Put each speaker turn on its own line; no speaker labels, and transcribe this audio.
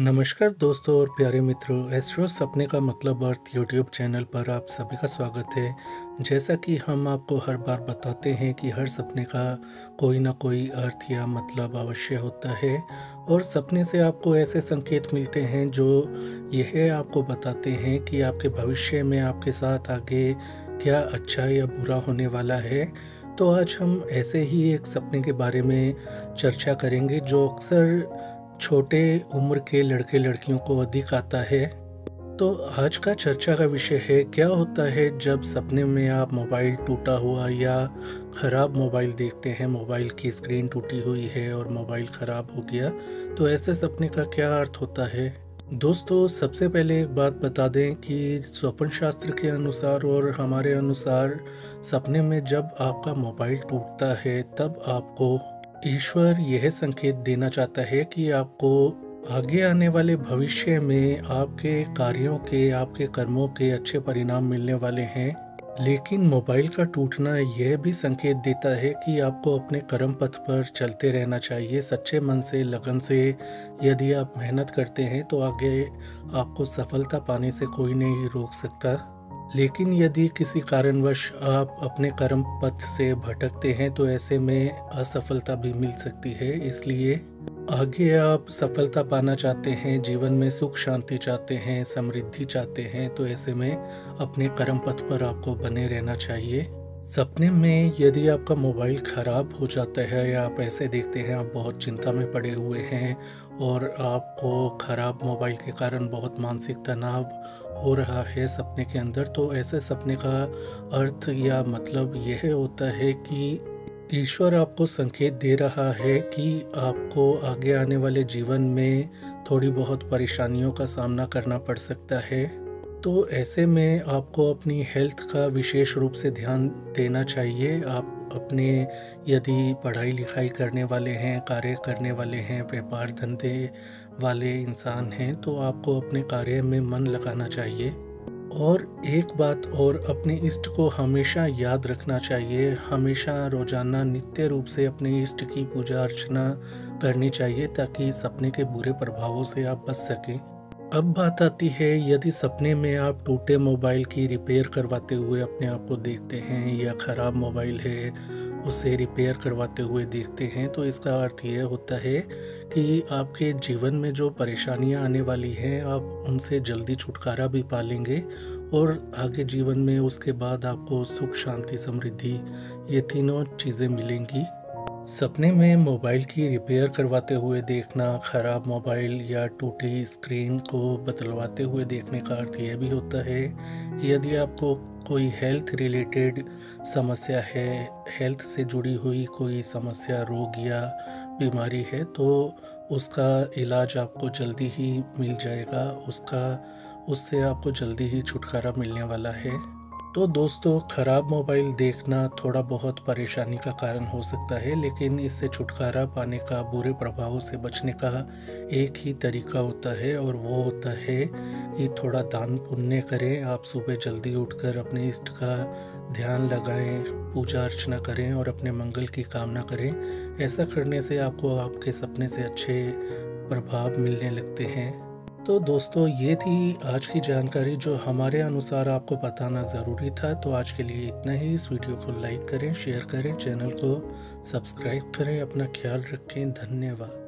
नमस्कार दोस्तों और प्यारे मित्रों, एस्ट्रो सपने का मतलब अर्थ यूट्यूब चैनल पर आप सभी का स्वागत है। जैसा कि हम आपको हर बार बताते हैं कि हर सपने का कोई ना कोई अर्थ या मतलब अवश्य होता है और सपने से आपको ऐसे संकेत मिलते हैं जो यह आपको बताते हैं कि आपके भविष्य में आपके साथ आगे क्या अच्छा या बुरा होने वाला है। तो आज हम ऐसे ही एक सपने के बारे में चर्चा करेंगे जो अक्सर छोटे उम्र के लड़के लड़कियों को अधिक आता है। तो आज का चर्चा का विषय है, क्या होता है जब सपने में आप मोबाइल टूटा हुआ या ख़राब मोबाइल देखते हैं, मोबाइल की स्क्रीन टूटी हुई है और मोबाइल ख़राब हो गया तो ऐसे सपने का क्या अर्थ होता है? दोस्तों, सबसे पहले एक बात बता दें कि स्वप्न शास्त्र के अनुसार और हमारे अनुसार सपने में जब आपका मोबाइल टूटता है, तब आपको ईश्वर यह संकेत देना चाहता है कि आपको आगे आने वाले भविष्य में आपके कार्यों के, आपके कर्मों के अच्छे परिणाम मिलने वाले हैं। लेकिन मोबाइल का टूटना यह भी संकेत देता है कि आपको अपने कर्म पथ पर चलते रहना चाहिए, सच्चे मन से, लगन से। यदि आप मेहनत करते हैं तो आगे आपको सफलता पाने से कोई नहीं रोक सकता। लेकिन यदि किसी कारणवश आप अपने कर्म पथ से भटकते हैं तो ऐसे में असफलता भी मिल सकती है। इसलिए आगे आप सफलता पाना चाहते हैं, जीवन में सुख, शांति चाहते हैं, समृद्धि चाहते हैं तो ऐसे में अपने कर्म पथ पर आपको बने रहना चाहिए। सपने में यदि आपका मोबाइल ख़राब हो जाता है या आप ऐसे देखते हैं, आप बहुत चिंता में पड़े हुए हैं और आपको ख़राब मोबाइल के कारण बहुत मानसिक तनाव हो रहा है सपने के अंदर तो ऐसे सपने का अर्थ या मतलब यह होता है कि ईश्वर आपको संकेत दे रहा है कि आपको आगे आने वाले जीवन में थोड़ी बहुत परेशानियों का सामना करना पड़ सकता है। तो ऐसे में आपको अपनी हेल्थ का विशेष रूप से ध्यान देना चाहिए। आप अपने यदि पढ़ाई लिखाई करने वाले हैं, कार्य करने वाले हैं, व्यापार धंधे वाले इंसान हैं तो आपको अपने कार्य में मन लगाना चाहिए। और एक बात और, अपने इष्ट को हमेशा याद रखना चाहिए, हमेशा रोज़ाना नित्य रूप से अपने इष्ट की पूजा अर्चना करनी चाहिए, ताकि सपने के बुरे प्रभावों से आप बच सकें। अब बात आती है, यदि सपने में आप टूटे मोबाइल की रिपेयर करवाते हुए अपने आप को देखते हैं या ख़राब मोबाइल है, उसे रिपेयर करवाते हुए देखते हैं तो इसका अर्थ यह होता है कि आपके जीवन में जो परेशानियाँ आने वाली हैं, आप उनसे जल्दी छुटकारा भी पा लेंगे और आगे जीवन में उसके बाद आपको सुख, शांति, समृद्धि, ये तीनों चीज़ें मिलेंगी। सपने में मोबाइल की रिपेयर करवाते हुए देखना, ख़राब मोबाइल या टूटी स्क्रीन को बदलवाते हुए देखने का अर्थ यह भी होता है कि यदि आपको कोई हेल्थ रिलेटेड समस्या है हेल्थ से जुड़ी हुई कोई समस्या, रोग या बीमारी है तो उसका इलाज आपको जल्दी ही मिल जाएगा। उसका, उससे आपको जल्दी ही छुटकारा मिलने वाला है। तो दोस्तों, ख़राब मोबाइल देखना थोड़ा बहुत परेशानी का कारण हो सकता है, लेकिन इससे छुटकारा पाने का, बुरे प्रभावों से बचने का एक ही तरीका होता है और वो होता है कि थोड़ा दान पुण्य करें। आप सुबह जल्दी उठकर अपने इष्ट का ध्यान लगाएँ, पूजा अर्चना करें और अपने मंगल की कामना करें। ऐसा करने से आपको आपके सपने से अच्छे प्रभाव मिलने लगते हैं। तो दोस्तों, ये थी आज की जानकारी जो हमारे अनुसार आपको बताना ज़रूरी था। तो आज के लिए इतना ही। इस वीडियो को लाइक करें, शेयर करें, चैनल को सब्सक्राइब करें। अपना ख्याल रखें। धन्यवाद।